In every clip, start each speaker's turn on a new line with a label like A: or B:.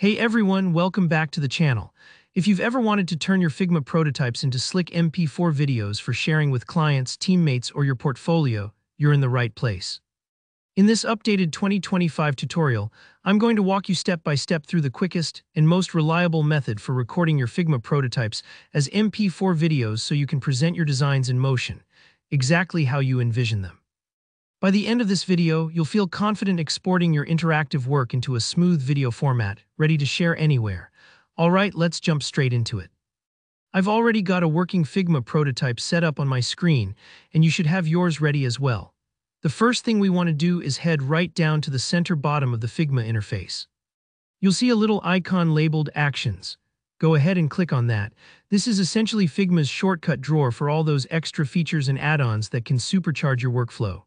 A: Hey everyone, welcome back to the channel. If you've ever wanted to turn your Figma prototypes into slick MP4 videos for sharing with clients, teammates, or your portfolio, you're in the right place. In this updated 2025 tutorial, I'm going to walk you step by step through the quickest and most reliable method for recording your Figma prototypes as MP4 videos so you can present your designs in motion, exactly how you envision them. By the end of this video, you'll feel confident exporting your interactive work into a smooth video format, ready to share anywhere. Alright, let's jump straight into it. I've already got a working Figma prototype set up on my screen, and you should have yours ready as well. The first thing we want to do is head right down to the center bottom of the Figma interface. You'll see a little icon labeled Actions. Go ahead and click on that. This is essentially Figma's shortcut drawer for all those extra features and add-ons that can supercharge your workflow.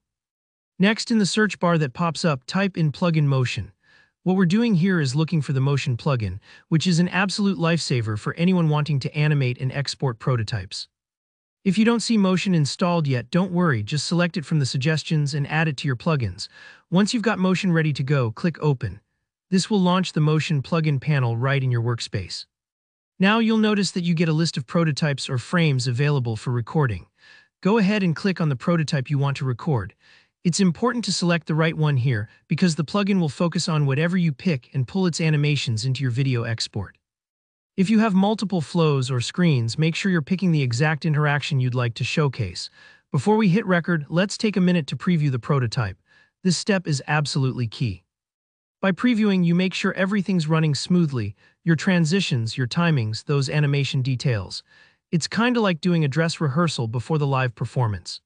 A: Next, in the search bar that pops up, type in Plugin Motion. What we're doing here is looking for the Motion plugin, which is an absolute lifesaver for anyone wanting to animate and export prototypes. If you don't see Motion installed yet, don't worry, just select it from the suggestions and add it to your plugins. Once you've got Motion ready to go, click Open. This will launch the Motion plugin panel right in your workspace. Now you'll notice that you get a list of prototypes or frames available for recording. Go ahead and click on the prototype you want to record. It's important to select the right one here because the plugin will focus on whatever you pick and pull its animations into your video export. If you have multiple flows or screens, make sure you're picking the exact interaction you'd like to showcase. Before we hit record, let's take a minute to preview the prototype. This step is absolutely key. By previewing, you make sure everything's running smoothly, your transitions, your timings, those animation details. It's kinda like doing a dress rehearsal before the live performance.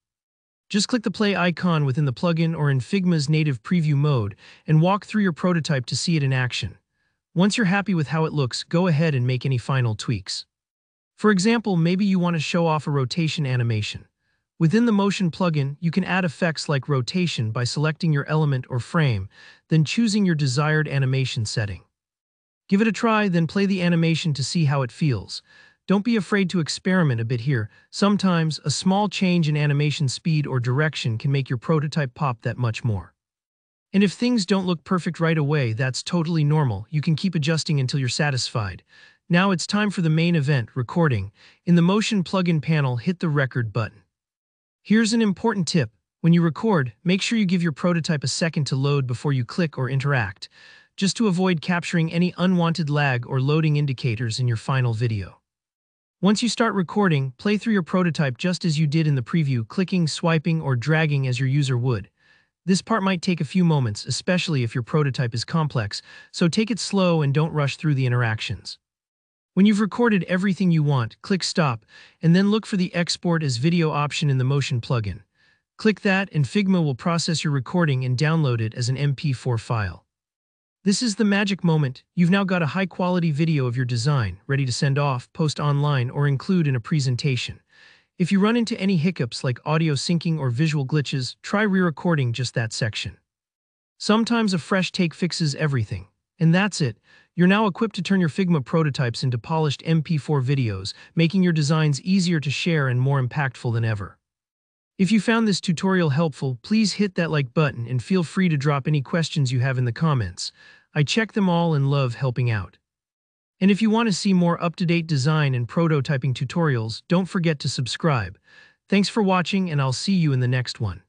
A: Just click the play icon within the plugin or in Figma's native preview mode and walk through your prototype to see it in action. Once you're happy with how it looks, go ahead and make any final tweaks. For example, maybe you want to show off a rotation animation. Within the Motion plugin, you can add effects like rotation by selecting your element or frame, then choosing your desired animation setting. Give it a try, then play the animation to see how it feels. Don't be afraid to experiment a bit here. Sometimes, a small change in animation speed or direction can make your prototype pop that much more. And if things don't look perfect right away, that's totally normal. You can keep adjusting until you're satisfied. Now it's time for the main event, recording. In the Motion plugin panel, hit the record button. Here's an important tip. When you record, make sure you give your prototype a second to load before you click or interact, just to avoid capturing any unwanted lag or loading indicators in your final video. Once you start recording, play through your prototype just as you did in the preview, clicking, swiping, or dragging as your user would. This part might take a few moments, especially if your prototype is complex, so take it slow and don't rush through the interactions. When you've recorded everything you want, click Stop, and then look for the Export as Video option in the Motion plugin. Click that and Figma will process your recording and download it as an MP4 file. This is the magic moment. You've now got a high-quality video of your design, ready to send off, post online, or include in a presentation. If you run into any hiccups like audio syncing or visual glitches, try re-recording just that section. Sometimes a fresh take fixes everything. And that's it. You're now equipped to turn your Figma prototypes into polished MP4 videos, making your designs easier to share and more impactful than ever. If you found this tutorial helpful, please hit that like button and feel free to drop any questions you have in the comments. I check them all and love helping out. And if you want to see more up-to-date design and prototyping tutorials, don't forget to subscribe. Thanks for watching and I'll see you in the next one.